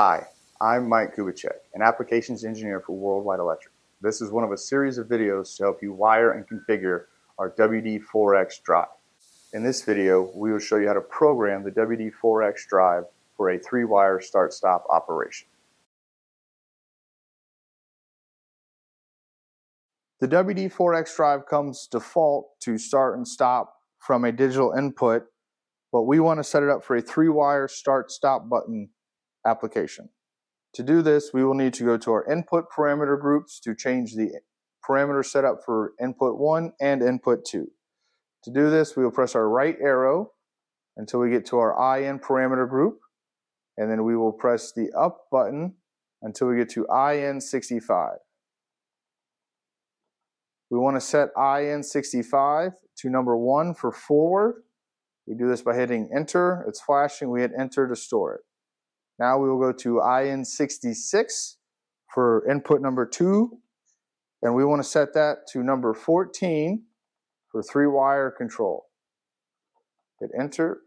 Hi, I'm Mike Kubicek, an applications engineer for Worldwide Electric. This is one of a series of videos to help you wire and configure our WD4X drive. In this video, we will show you how to program the WD4X drive for a three-wire start-stop operation. The WD4X drive comes default to start and stop from a digital input, but we want to set it up for a three-wire start-stop button application. To do this, we will need to go to our input parameter groups to change the parameter setup for input 1 and input 2. To do this, we will press our right arrow until we get to our IN parameter group, and then we will press the up button until we get to IN65. We want to set IN65 to number 1 for forward. We do this by hitting enter. It's flashing. We hit enter to store it. Now we will go to IN66 for input number 2. And we want to set that to number 14 for three-wire control. Hit enter.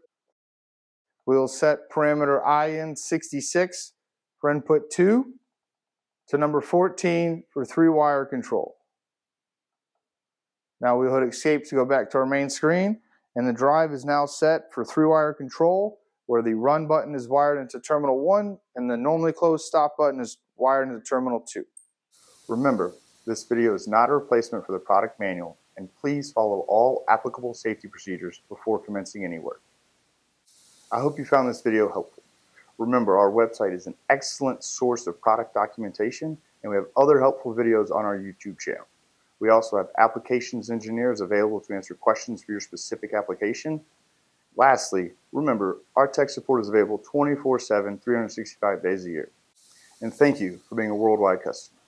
We'll set parameter IN66 for input 2 to number 14 for three-wire control. Now we'll hit escape to go back to our main screen and the drive is now set for three-wire control where the run button is wired into terminal 1 and the normally closed stop button is wired into terminal 2. Remember, this video is not a replacement for the product manual and please follow all applicable safety procedures before commencing any work. I hope you found this video helpful. Remember, our website is an excellent source of product documentation and we have other helpful videos on our YouTube channel. We also have applications engineers available to answer questions for your specific application. Lastly, remember, our tech support is available 24-7, 365 days a year. And thank you for being a worldwide customer.